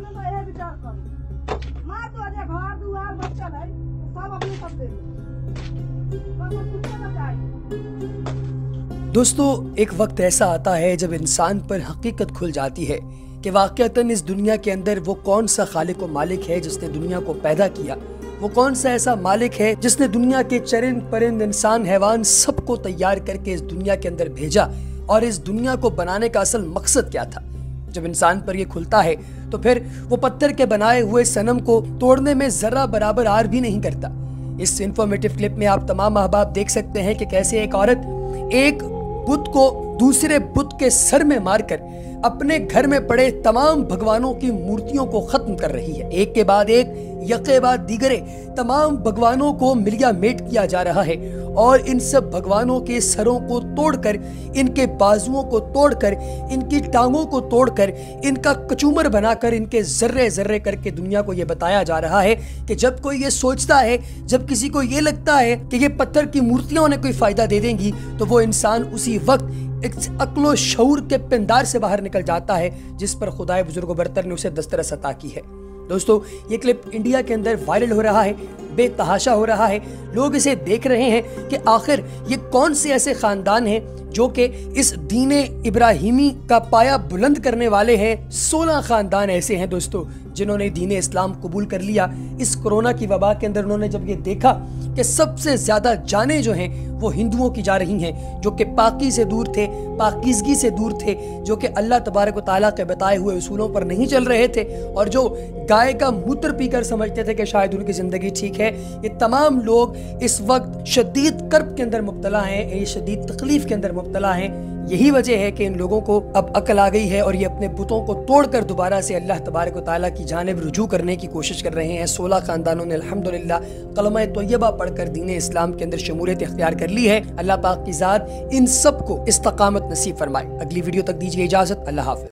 अपने तो यह विचार तो अजय घर दुआर है सब अपने सब दे दोस्तों, एक वक्त ऐसा आता है जब इंसान पर हकीकत खुल जाती है कि वाकयातन इस दुनिया के अंदर वो कौन सा खालिक मालिक है जिसने दुनिया को पैदा किया। वो कौन सा ऐसा मालिक है जिसने दुनिया के चरिंद परिंद इंसान हैवान सबको तैयार करके इस दुनिया के अंदर भेजा और इस दुनिया को बनाने का असल मकसद क्या था? जब इंसान पर ये खुलता है तो फिर वो पत्थर के बनाए हुए सनम को तोड़ने में जरा बराबर आर भी नहीं करता। इस इंफॉर्मेटिव क्लिप में आप तमाम अहबाब देख सकते हैं कि कैसे एक औरत एक बुत को दूसरे बुत के सर में मारकर अपने घर में पड़े तमाम भगवानों की मूर्तियों को खत्म कर रही है। एक के बाद एक, यके बाद दीगरे, तमाम भगवानों को मिलिया मेट किया जा रहा है। और इन सब भगवानों के सरों को तोड़कर, इनके बाजुओं को तोड़कर, इनकी टांगों को तोड़कर, इनका कचूमर बनाकर, इनके जर्रे जर्रे करके दुनिया को यह बताया जा रहा है कि जब कोई ये सोचता है, जब किसी को ये लगता है कि ये पत्थर की मूर्तियाँ उन्हें कोई फ़ायदा दे देंगी तो वो इंसान उसी वक्त एक अक्लो शऊर के पिंदार से बाहर निकल जाता है, जिस पर खुदाए बुज़ुर्ग बरतर ने उसे दस्तरस अता की है। दोस्तों, ये क्लिप इंडिया के अंदर वायरल हो रहा है। बेतहाशा हो रहा है। लोग इसे देख रहे हैं कि आखिर ये कौन से ऐसे खानदान हैं जो कि इस दीन इब्राहिमी का पाया बुलंद करने वाले हैं। सोलह खानदान ऐसे हैं दोस्तों, जिन्होंने दीन इस्लाम कबूल कर लिया। इस कोरोना की वबा के अंदर उन्होंने जब ये देखा कि सबसे ज़्यादा जाने जो हैं, वो हिंदुओं की जा रही हैं, जो कि पाकी से दूर थे, पाकिजगी से दूर थे, जो कि अल्लाह तबारक ताला के बताए हुए उसूलों पर नहीं चल रहे थे, और जो गाय का मूत्र पीकर समझते थे कि शायद उनकी ज़िंदगी ठीक है। ये तमाम लोग इस वक्त शदीद कर्ब के अंदर मुबतला हैं, ये शदीद तकलीफ़ के अंदर मुबतला हैं। यही वजह है कि इन लोगों को अब अकल आ गई है और ये अपने बुतों को तोड़कर दोबारा से अल्लाह तबारक ताला की जानब रुजू करने की कोशिश कर रहे हैं। सोलह खानदानों ने अलहमदिल्ला कलम तयबा पढ़कर दीन इस्लाम के अंदर शमूलियत अख्तियार कर ली है। अल्लाह पाक की ज़ात इन सबको इस्तकामत नसीब फरमाए। अगली वीडियो तक दीजिए इजाज़त। अल्लाह हाफिज।